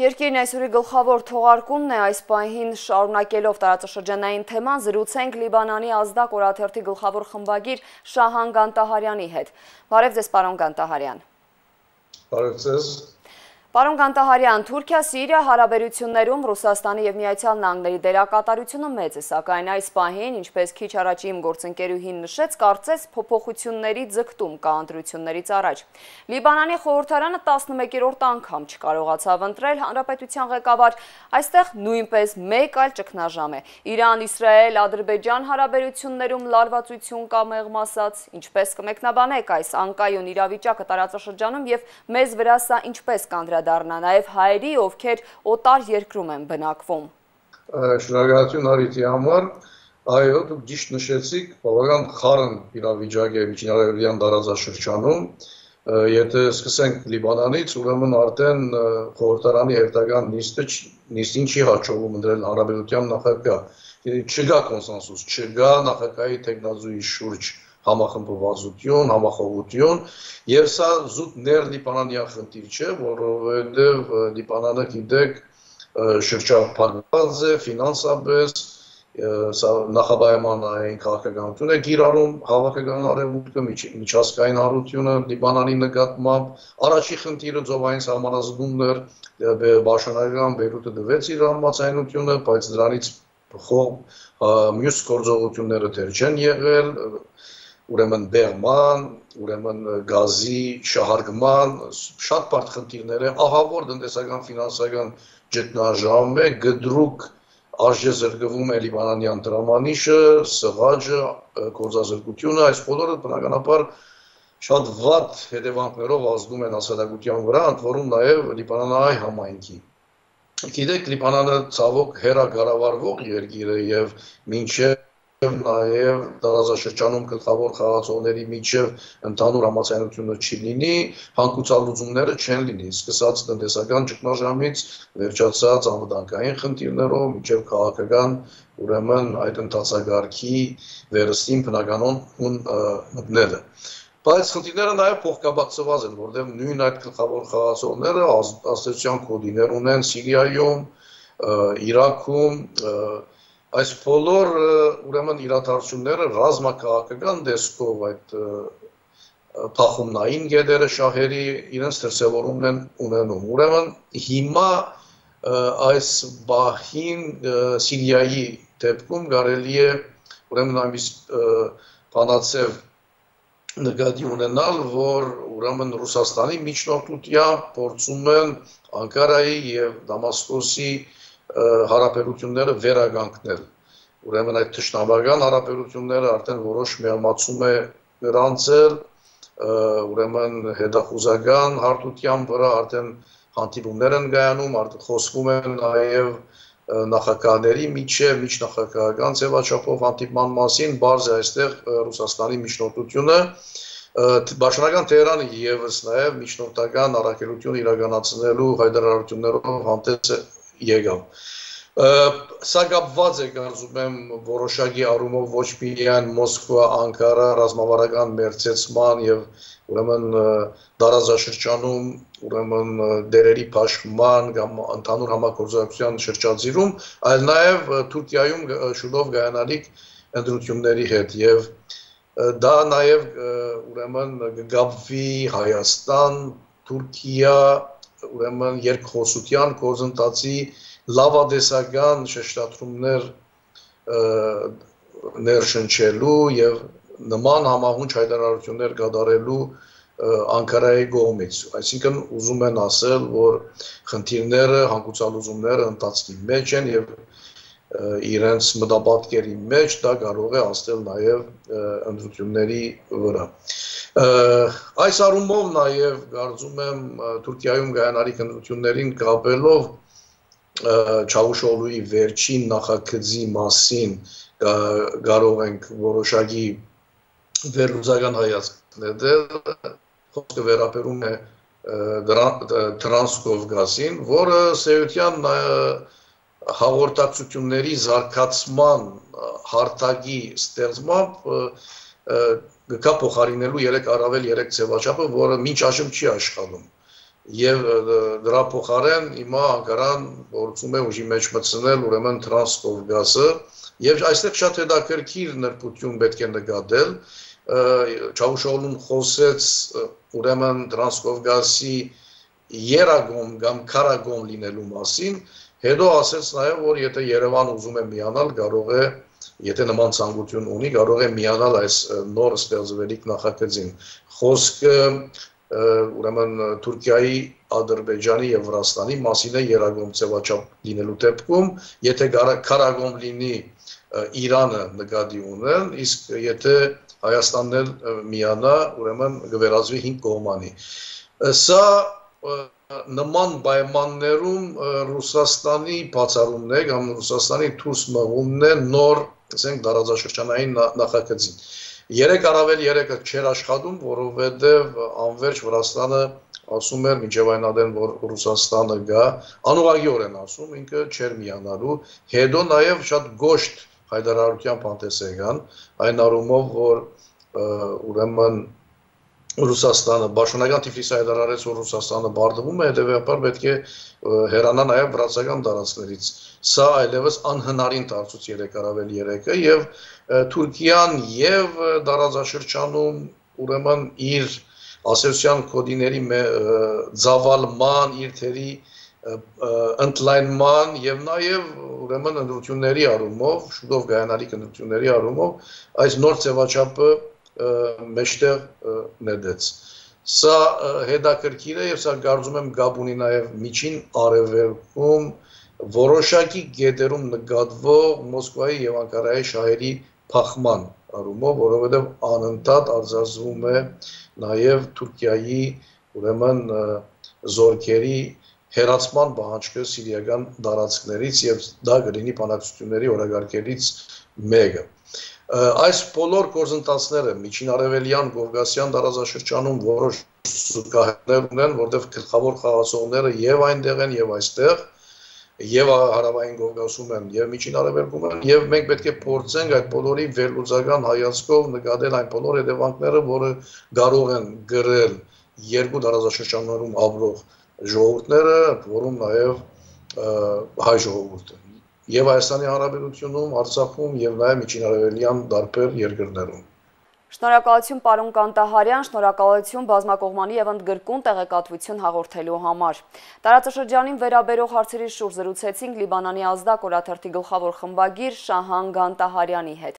Երկիրն այսօրի գլխավոր թողարկումն է այս պահին շարունակելով տարածաշրջանային թեման զրուցենք Լիբանանի ազդակ օրաթերթի գլխավոր խմբագիր Շահան Գանտահարյանի հետ։ Բարև ձեզ պարոն Գանտահարյան։ Բարև ձեզ։ Պարոն Կանտահարյան, Թուրքիա-Սիրիա հարաբերություններում Ռուսաստանի եւ Միացյալ Նահանգների դերակատարությունը մեծ է, սակայն այս պահին, ինչպես քիչ առաջ իմ գործընկերուհին նշեց, կարծես փոփոխությունների ձգտում կա ընտրություններից առաջ։ Լիբանանի խորհրդարանը 11-րդ անգամ չկարողացավ ընտրել հանրապետության ղեկավար, այստեղ նույնպես մեկ այլ ճգնաժամ է։ Իրան-Իսրայել, Ադրբեջան հարաբերություններում լարվածություն կա մեղմ ասած, ինչպես կմեկնաբանեք այս անկայուն իրավիճակը տարածաշրջանում եւ մեզ վրա սա ինչպես կանդրադառնա վերադառնա նաև հայերի, ովքեր օտար երկրում են բնակվում։ Շնորհակալություն Արիթի համար։ Այո, դուք ճիշտ նշեցիք, բավական խառն իրավիճակ է միջինարևելյան տարածաշրջանում։ Եթե սկսենք Լիբանանից, ուրեմն արդեն խորհրդարանի հերթական նիստը նիստին չի հաջողում ընդրել հարաբերության նախագահ։ Չկա կոնսենսուս, չկա նախագահի տեխնազուի շուրջ համախմբվածություն, համախոհություն եւ սա զուտ ներ լիբանանյան խնդիր չէ, որովհետեւ Լիբանանը գիտեք շրջափակված է ֆինանսապես սա նախաբայմանային քաղաքականություն է գիրառում հավաքական արևմուտքը միջազգային հարությունը Լիբանանի նկատմամբ առաջի խնդիրը ծովային սահմանազդումներ Բաշանական Բեյրութը դվեց իր համացայնությունը բայց դրանից խող մյուս գործողությունները դեռ չեն եղել ուրեմն բեղման, ուրեմն գազի շահարկման շատ բարդ խնդիրներ է, ահավոր տնտեսական ֆինանսական ջտնաժամ է, գդրուկ արժե զրկվում է Լիբանանյան դրամանիշը, սղաճը, գործազրկությունը, այս բոլորը բնականաբար շատ վատ հետևանքներով ազդում են հասարակության վրա, ընդ որում նաև Լիբանանահայ համայնքի։ Գիտեք, Լիբանանը ցավոք հերակառավարվող երկիր է եւ մինչեւ նաև տարածաշրջանում գլխավոր խաղացողների միջև ընդհանուր համացանությունը չի լինի, հանկուցալուծումները չեն լինի, սկսած տնտեսական ճգնաժամից, վերջացած անվտանգային խնդիրներով, միջև քաղաքական, ուրեմն այդ ընթացագարքի վերստին բնականon մտնելը։ Բայց խնդիրները նաև փոխկապակցված են, որտեղ նույն այդ գլխավոր խաղացողները աստեցության կոդիներ ունեն Սիրիայում, Իրաքում, այս բոլոր ուրեմն իրադարձությունները ռազմաքաղաքական դեսքով այդ փախումնային գեդերը շահերի իրենց դրսևորումն են ունենում։ Ուրեմն հիմա այս բահին Սիրիայի դեպքում կարելի է ուրեմն այնպես բանացև նկատի ունենալ, որ ուրեմն Ռուսաստանի միջնորդությամբ փորձում են Անկարայի եւ Դամասկոսի հարաբերությունները վերականգնել։ Ուրեմն այդ ճշնամական հարաբերությունները արդեն որոշ միամացում է գրանցել, ուրեմն հետախուզական հարթության վրա արդեն հանդիպումներ են կայանում, արդեն խոսվում է նաև նախագահների միջև միջնախագահական ձևաչափով հանդիպման մասին, բարձ է այստեղ Ռուսաստանի միջնորդությունը, Պաշտոնական Տեհրանը եւս նաև միջնորդական առաքելություն իրականացնելու հայտարարություններով հանդես եկավ։ Սա կապված է կարծում եմ որոշակի առումով ոչ միայն Մոսկվա, Անկարա ռազմավարական մերձեցման եւ ուրեմն դարազաշրջանում ուրեմն դերերի փաշխման կամ ընդհանուր համագործակցության շրջանցիրում, այլ նաև Թուրքիայում շուտով գայանալիք ընտրությունների հետ եւ դա նաև ուրեմն գապվի Հայաստան, Թուրքիա, ուրեմն երկխոսության գործընթացի լավադեսական շեշտադրումներ ներշնչելու եւ նման համահունչ հայտարարություններ կատարելու Անկարայի կողմից։ Այսինքն ուզում են ասել, որ խնդիրները, հանգուցալուծումները ընթացքի մեջ են եւ իրենց մտապատկերի մեջ դա կարող է ասել նաև ընդրությունների վրա։ Այս առումով նաև կարծում եմ Թուրքիայում գայանալիք ընդրություններին կապելով Չավուշօղլուի վերջին նախագծի մասին կարող ենք որոշակի վերլուծական հայացքներ դել, խոսքը վերաբերում է տրանսկովգասին, որը սեյության հաղորդակցությունների զարգացման հարթակի ստեղծմամբ գկա փոխարինելու 3 առավել 3 ձևաչափը, որը մինչ այժմ չի աշխատում։ եւ դրա փոխարեն հիմա Անկարան փորձում է ուժի մեջ մտցնել ուրեմն տրանսկովգազը եւ այստեղ շատ հետաքրքիր նրբություն պետք է նկատել Չաուշօղլուն խոսեց ուրեմն տրանսկովգազի երագոմ կամ քարագոմ լինելու մասին հետո ասեց նաեւ որ եթե Երևան ուզում է միանալ կարող է եթե նման ցանկություն ունի կարող է միանալ այս նոր ստեղծվելիք նախագծին խոսքը ուրեմն Թուրքիայի, Ադրբեջանի եւ Վրաստանի մասին է երագոմ ծավաչափ լինելու դեպքում, եթե քարագոմ լինի Իրանը նկատի ունել, իսկ եթե Հայաստանն էլ միանա, ուրեմն գվերածվի 5 կողմանի։ Սա նման պայմաններում Ռուսաստանի բացառումն է կամ Ռուսաստանի դուրս մղումն է նոր, ասենք, դարաձաշրջանային նախագծին։ Երեք առավել երեկը չեր աշխատում, որովհետև անverջ Վրաստանը ասում էր մինչև այն ադեն որ Ռուսաստանը գա, անուղագիորեն ասում, ինքը չեր միանալու, հետո նաև շատ գոշտ հայդարարության պանտեսեգան, այն առումով, որ ուրեմն Ռուսաստանը Պաշտոնական Թիֆլիսը հայտարարեց, որ Ռուսաստանը բարդվում է, հետևաբար պետք է հեռանա նաև վրացական տարածքներից։ Սա այլևս անհնարին դարձուց երեք առավել երեկը եւ Թուրքիան եւ դարաձաշրջանում ուրեմն իր ասոցիան կոդիների զավալման, իր թերի ընդլայնման եւ նաեւ ուրեմն ընդրությունների առումով, շուտով գայանալիք ընդրությունների առումով այս նոր ծավաչափը մեջտեղ ներդեց։ Սա հետաքրքիր է եւ սա կարծում եմ գաբ ունի նաեւ միջին արևելքում որոշակի գետերում նկատվող Մոսկվայի եւ Անկարայի շահերի փախման առումով, որովհետեւ անընդհատ արձազվում է նաեւ Թուրքիայի ուրեմն զորքերի հերացման պահանջքը սիրիական դարածքներից եւ դա կլինի բանակցությունների օրագարկերից մեկը այս բոլոր գործընթացները միջին արևելյան Կովկասյան տարածաշրջանում որոշ զուգահեռներ ունեն, որտեղ գլխավոր խաղացողները եւ այնտեղ են եւ այստեղ եւ հարավային Կովկասում են եւ միջին արևելքում են եւ մենք պետք է փորձենք այդ բոլորի վերլուծական հայացքով նկատել այն բոլոր հետևանքները, որը կարող են գրել երկու տարածաշրջաններում ապրող ժողովուրդները, որում նաեւ հայ ժողովուրդը եւ Հայաստանի Հանրապետությունում, Արցախում եւ նաեւ միջինարևելյան դարբեր երկրներում։ Շնորհակալություն պարոն Կանտահարյան, շնորհակալություն բազմակողմանի եւ ընդգրկուն տեղեկատվություն հաղորդելու համար։ Տարածաշրջանին վերաբերող հարցերի շուրջ զրուցեցինք Լիբանանի ազդակ օրաթերթի գլխավոր խմբագիր Շահան Գանտահարյանի հետ։